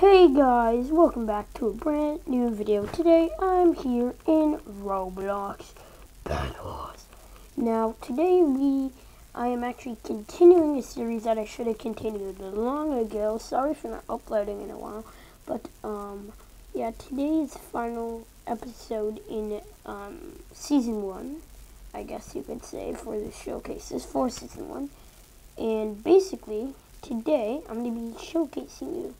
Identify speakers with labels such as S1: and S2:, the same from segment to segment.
S1: Hey guys, welcome back to a brand new video. Today I'm here in Roblox Bedwars. Now today we, I am actually continuing a series that I should have continued long ago. Sorry for not uploading in a while, but um, yeah, today's final episode in um, season one, I guess you could say, for the showcases for season one. And basically, today I'm to be showcasing you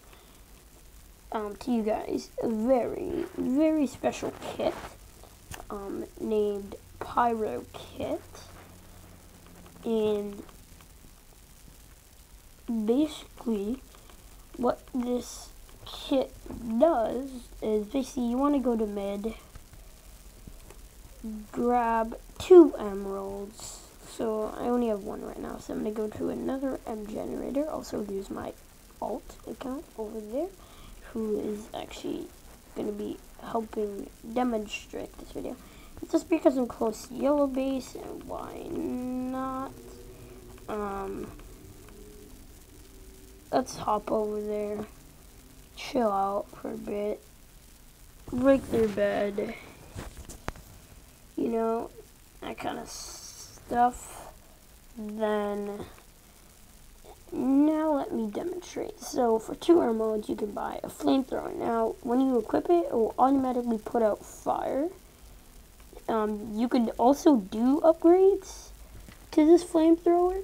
S1: um, to you guys a very, very special kit um, named Pyro Kit. And basically, what this kit does is basically you want to go to mid, grab two emeralds. So I only have one right now, so I'm going to go to another M generator. Also use my alt account over there who is actually going to be helping demonstrate this video. Just because I'm close to yellow base, and why not? Um, let's hop over there, chill out for a bit, break their bed, you know, that kind of stuff. Then now let me demonstrate. So for two emeralds, you can buy a flamethrower. Now, when you equip it, it will automatically put out fire. Um, you can also do upgrades to this flamethrower.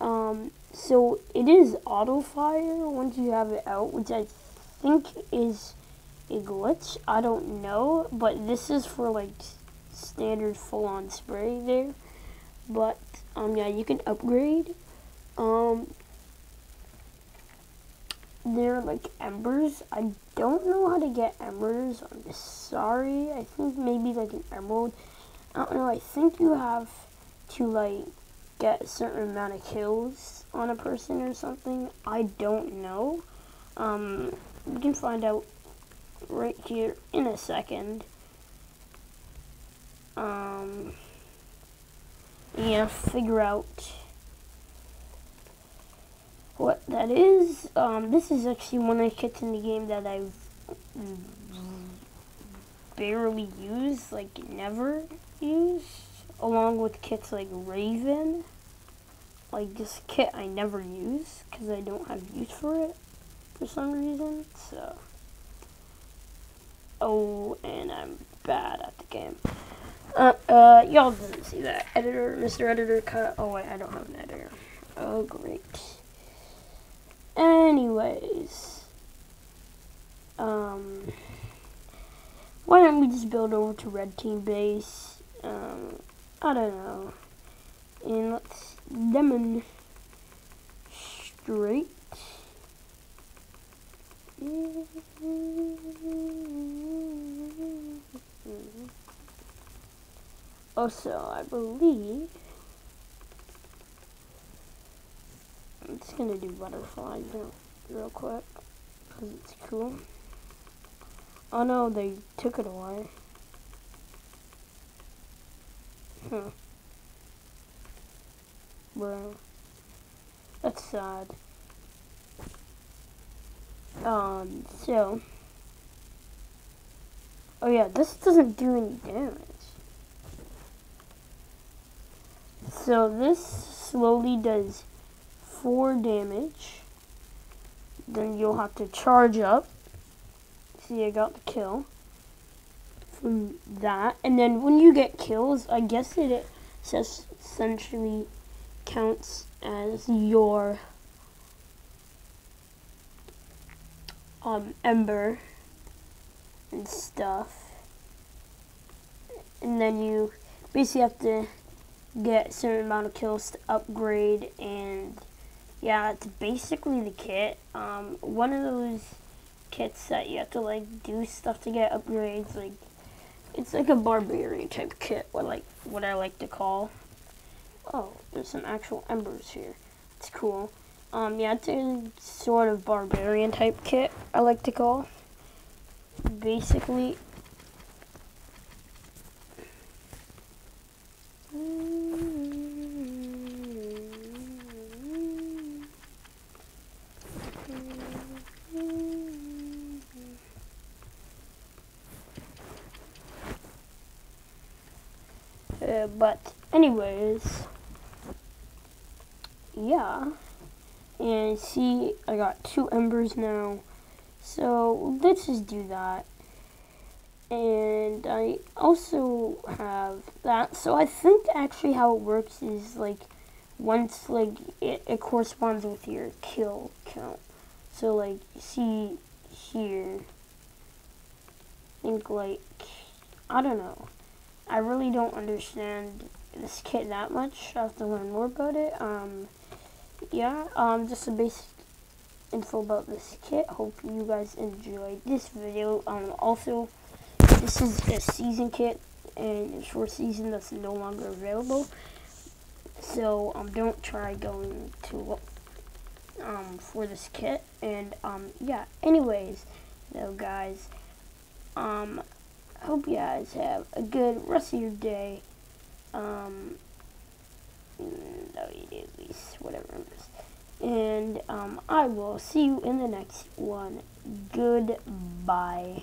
S1: Um, so it is auto fire once you have it out, which I think is a glitch. I don't know, but this is for like standard full-on spray there. But um, yeah, you can upgrade um, they're like embers. I don't know how to get embers. I'm sorry. I think maybe like an emerald. I don't know. I think you have to like get a certain amount of kills on a person or something. I don't know. Um, we can find out right here in a second. Um, yeah, figure out what that is. Um, this is actually one of the kits in the game that I've barely used, like never used, along with kits like Raven. Like this kit I never use because I don't have use for it for some reason. So, oh, and I'm bad at the game. Uh, uh, y'all didn't see that. Editor, Mr. Editor cut. Oh wait, I don't have an editor. Oh great. Anyways, um, why don't we just build over to red team base? Um, I don't know. And let's demonstrate. Also, I believe I'm just gonna do butterfly real quick because it's cool. Oh no, they took it away. Huh. Bro. That's sad. Um, so. Oh yeah, this doesn't do any damage. So this slowly does 4 damage. Then you'll have to charge up. See, I got the kill from that. And then when you get kills, I guess it essentially counts as your um, ember and stuff. And then you basically have to get a certain amount of kills to upgrade and yeah, it's basically the kit. Um, one of those kits that you have to like do stuff to get upgrades. Like it's like a barbarian type kit. What like what I like to call. Oh, there's some actual embers here. It's cool. Um, yeah, it's a sort of barbarian type kit. I like to call. Basically. But anyways, yeah. And see, I got two embers now. So let's just do that. And I also have that. So I think actually how it works is like once like it, it corresponds with your kill count. So like see here, I think like I don't know. I really don't understand this kit that much. I have to learn more about it. Um, yeah, um, just a basic info about this kit. Hope you guys enjoyed this video. Um, also, this is a season kit, and it's for season that's no longer available. So, um, don't try going to, um, for this kit. And, um, yeah, anyways, though, guys, um, hope you guys have a good rest of your day. Um, least, whatever. And, um, I will see you in the next one. Goodbye.